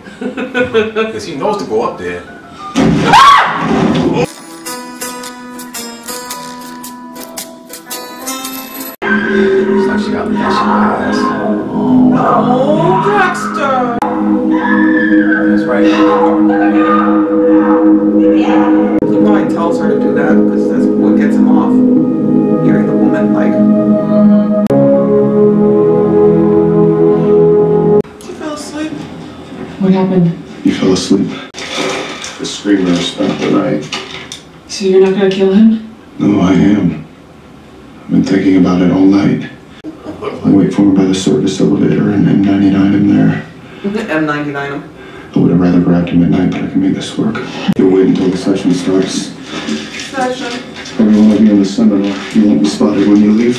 Because he knows to go up there. It's like she got that shit Oh, Dexter. That's right. He probably tells her to do that because that's what gets him off. Hearing the woman like. Happened? You fell asleep. The screamer spent the night. So you're not gonna kill him? No, I am. I've been thinking about it all night. I wait for him by the service elevator and M99 him there. M99 him. I would have rather grabbed him at night, but I can make this work. You'll wait until the session starts. Session. Everyone will be in the seminar. You won't be spotted when you leave.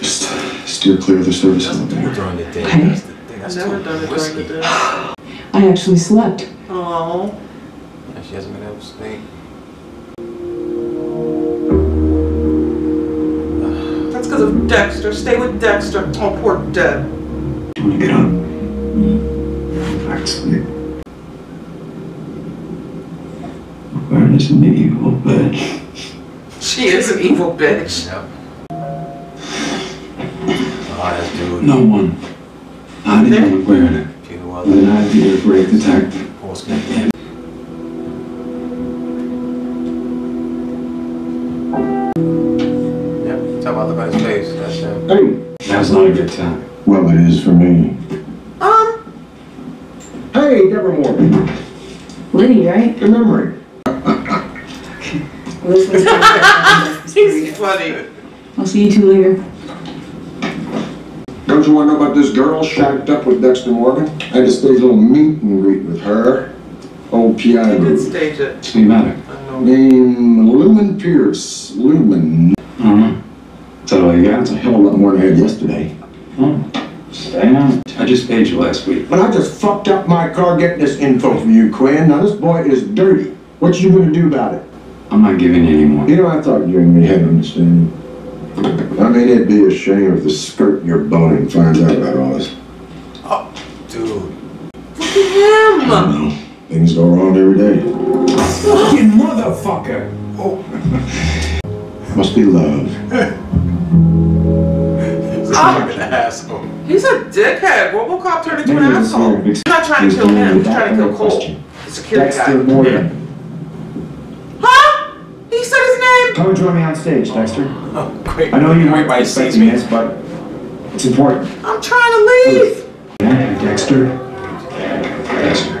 Just steer clear of the service Do it elevator. during the day. Okay. That's the thing. That's Never done it risky. during the day. I actually slept. Oh. And she hasn't been able to sleep. That's because of Dexter. Stay with Dexter. Oh, poor Deb. Do you want to get up? Back to sleep. Awareness of the evil bitch. She is an evil bitch. Yep. Oh, that's dude. No one. Not even aware Peter with an Weller. idea to break the tactic. Post game. Yep. Talk about the guy's face. That's him. Hey! Now's not a good time. Well, it is for me. Um, Hey, Deborah Morgan. Liddy, right? Good memory. This was he's funny. I'll see you two later. Don't you want to know about this girl shacked up with Dexter Morgan? I had to stage a little meet and greet with her. Old He PI did group. stage it. What's the matter? Name Lumen Pierce. Lumen. Uh-huh. Is that all you got? A hell of a lot more than I had yesterday. Oh, stay on. I just paid you last week. But I just fucked up my car getting this info from you, Quinn. Now this boy is dirty. What you gonna do about it? I'm not giving you any more. You know, I thought you and me had an understanding. I mean, it'd be a shame if the skirt you're boning finds out about all this. Oh, dude. Look at him. I know. Things go wrong every day. Fucking motherfucker! Oh. Must be love. He's a fucking asshole. He's a dickhead. Robocop turned into an asshole. here He's not trying to kill him. He's trying to kill Cole, Question. the security Dexter guy. Morgan. Huh? He said his name. Come and join me on stage, Dexter. Oh, great. I know you might be Everybody sees expecting me. this, but it's important. I'm trying to leave. Yeah, Dexter. Dexter. Dexter.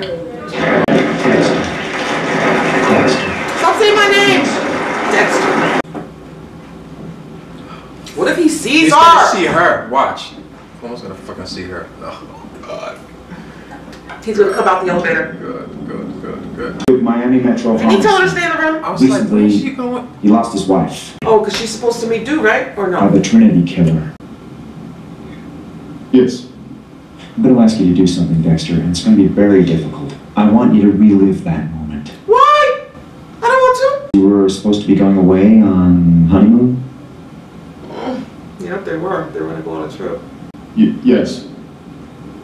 Dexter. Stop saying my name. Dexter. What if he sees He's gonna her? see her. Watch. Almost gonna fucking see her. Oh, God. He's gonna come out the elevator. Good, good, good, good. With Miami Metro Can you tell her to stay in the room? I was Recently- where's she going? He lost his wife Oh, because she's supposed to meet Dude, right? Or by no? the Trinity Killer. Yes. I'm going to ask you to do something, Dexter, and it's going to be very difficult. I want you to relive that moment. Why? I don't want to. You were supposed to be going away on honeymoon? to. Yep, they were. They were gonna go on a trip. Y- yes.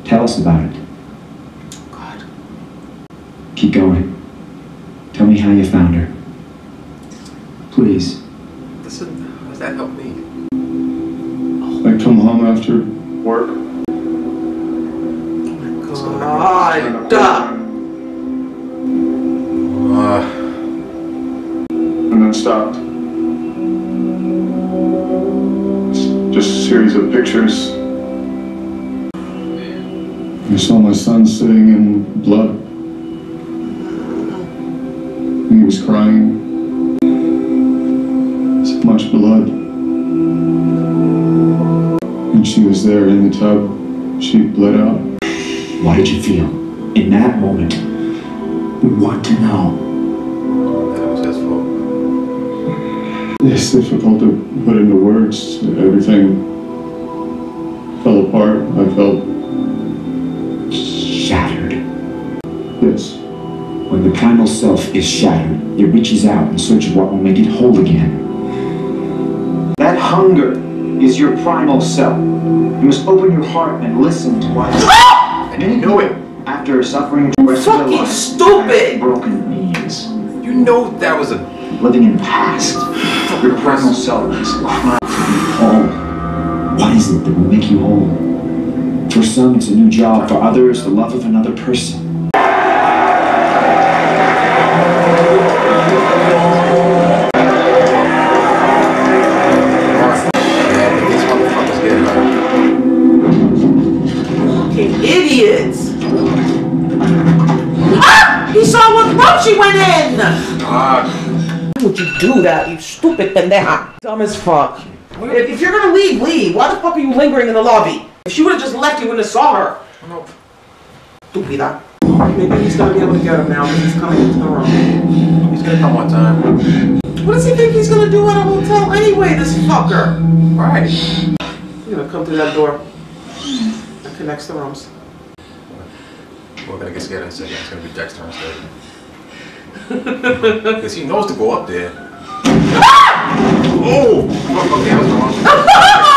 Tell us about it. Just a series of pictures. I saw my son sitting in blood. He was crying. So much blood. And she was there in the tub. She bled out. What did you feel in that moment? We want to know. It's difficult to put into words. Everything fell apart. I felt, Shattered. yes, When the primal self is shattered, it reaches out in search of what will make it whole again. That hunger is your primal self. You must open your heart and listen to what. I ah! didn't know it. after suffering the rest of their Fucking stupid! Broken knees. You know that was a. living in the past. Your primal self is crying to be whole. What is it that will make you whole? For some, it's a new job. For others, the love of another person. Do that, you stupid pendeja? Dumb as fuck. If, if you're gonna leave, leave. Why the fuck are you lingering in the lobby? If she would've just left, you wouldn't have saw her. no. Stupida. Maybe he's gonna be able to get him now because he's coming into the room. He's gonna come one time. What does he think he's gonna do at a hotel anyway, this fucker? Right. He's gonna come through that door that connects the rooms. We're gonna get scared in a second. It's gonna be Dexter instead. Because he knows to go up there. Ah! Oh! Fuck, okay,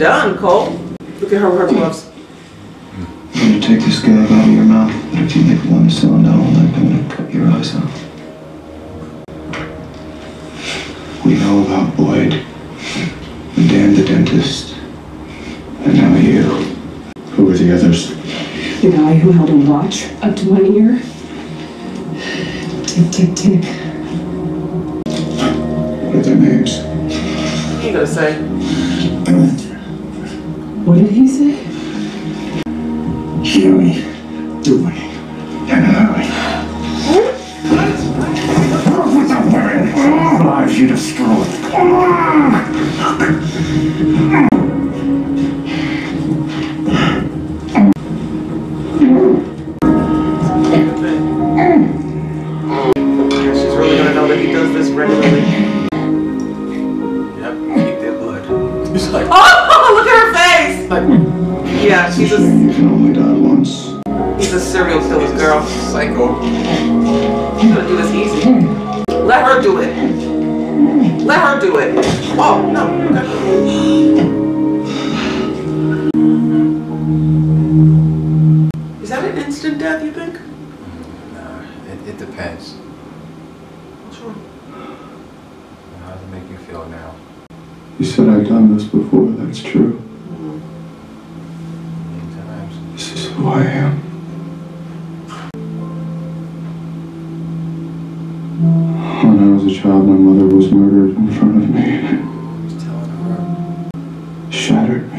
done, Cole? Look at her with her gloves. I'm gonna take this gag out of your mouth, but if you make one sound I don't like, I'm gonna cut your eyes out. We know about Boyd, and Dan the dentist, and now you. Who are the others? The guy who held a watch up to my ear. Tick, tick, tick. What are their names? What you gonna say? What did he say? Huey, Dewey, and Harry. Lives you destroyed. It. Let her do it. Oh no. Okay. Is that an instant death? You think? Nah, it, it depends. What's wrong? How does it make you feel now? You said I've done this before, that's true. Mother was murdered in front of me. Shattered me.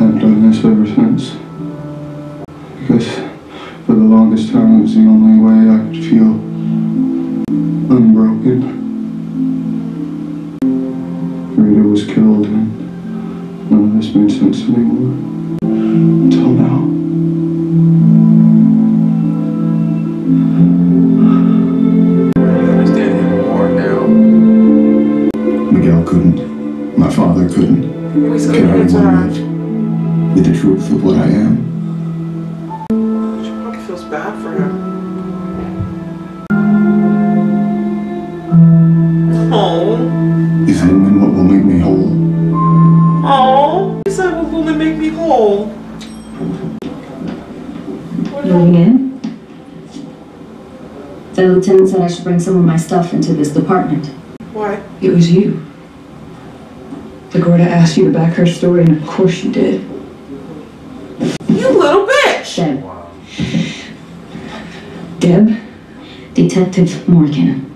I've done this ever since. Because for the longest time, it was the only way I could feel unbroken. Rita was killed, and none of this made sense anymore. Truth of what I am? She probably feels bad for him. Oh, Is Inman what will make me whole? oh. Is that what woman make me whole? Moving in? The lieutenant said I should bring some of my stuff into this department. Why? It was you. LaGuerta asked you to back her story, and of course you did. You little bitch! Deb, Wow. Deb? Detective Morgan.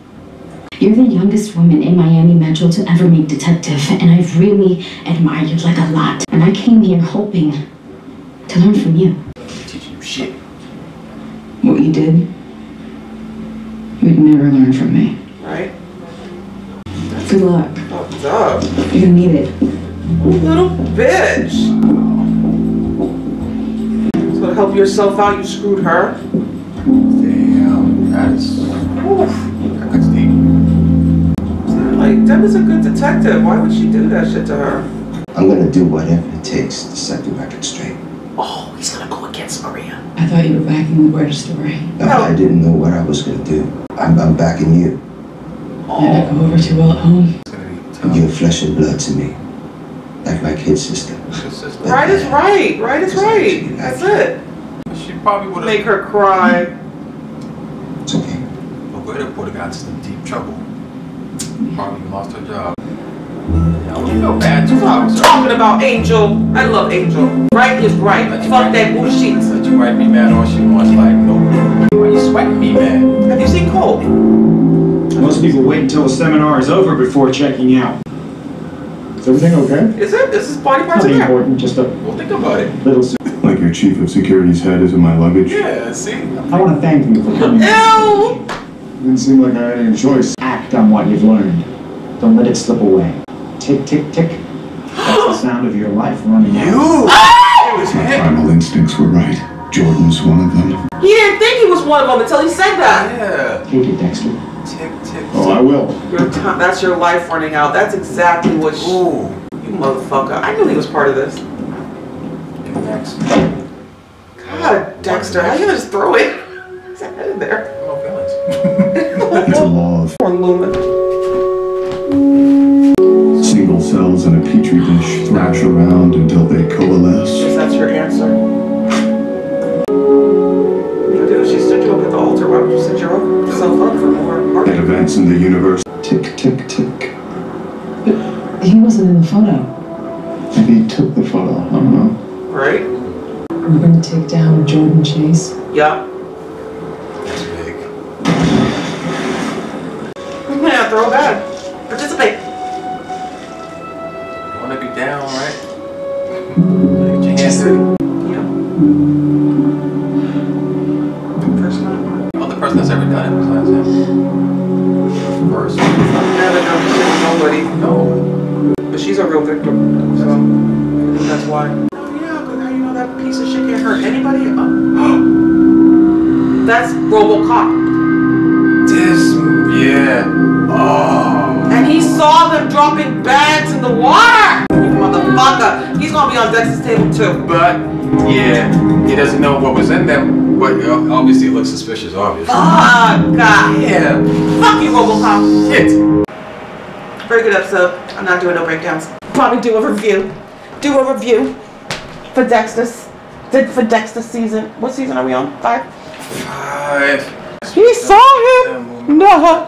You're the youngest woman in Miami Metro to ever meet detective, and I've really admired you like a lot. And I came here hoping to learn from you. Teaching you shit. What you did? You'd never learn from me. Right? Good luck. Fucked up. You're gonna need it. Little bitch. So to help yourself out, you screwed her. Damn, that's that's deep. Like, Deb is a good detective. Why would she do that shit to her? I'm gonna do whatever it takes to set the record straight. Oh, he's gonna go against Maria. I thought you were backing the Greta story. I, I didn't know what I was gonna do. I'm, I'm backing you. Did it go over too well uh, at home? It's gonna be tough. You're flesh and blood to me. Like my kid sister. It's just- Right is right. Right is right. That's it. She probably would Make her cry. It's okay. But would have got into some deep trouble. Probably lost her job. Yeah, I would feel bad too. I'm talking about Angel. I love Angel. Right is right. Fuck that bullshit. Let you write me mad all she wants. Like, no. Why you sweating me, man? Have you seen Cole? Most people wait until the seminar is over before checking out. Is everything okay? Is it? This is body parts in Nothing there. important, just a Well, think about it. little. s- Like your chief of security's head is in my luggage? Yeah, see? I want to thank you for coming. Ew! Didn't seem like I had any choice. Act on what you've learned. Don't let it slip away. Tick, tick, tick. That's the sound of your life running out. You! Ah! It was My him. primal instincts were right. Jordan's one of them. He didn't think he was one of them until he said that. Yeah. Take it, Dexter. Tick, tick, Oh, I will. Your time, that's your life running out. That's exactly what you, Ooh. you motherfucker. I knew he was part of this. Next. God, Dexter, how you gonna just throw it? it? Is that in there? No feelings. It's a law of Poor Lumen. single cells in a petri dish thrash around until they coalesce. Guess that's your answer. In the universe. Tick, tick, tick. He wasn't in the photo. Maybe he took the photo. I don't know. Right? We're gonna take down Jordan Chase. Yeah. Real victim, so that's why. Oh yeah, because you know that piece of shit can't hurt anybody? Oh. that's RoboCop. This, yeah. Oh. And he saw them dropping bags in the water! You motherfucker! He's gonna be on Dexter's table too. But, yeah, he doesn't know what was in them, but uh, obviously it looks suspicious, obviously. Oh God! Yeah. Fuck you, RoboCop! Shit. Very good episode. I'm not doing no breakdowns. Probably do a review. Do a review for Dexter's. Did for Dexter season. What season are we on? Five. Five. He saw him. No.